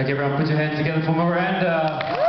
Like everyone put your hands together for Miranda.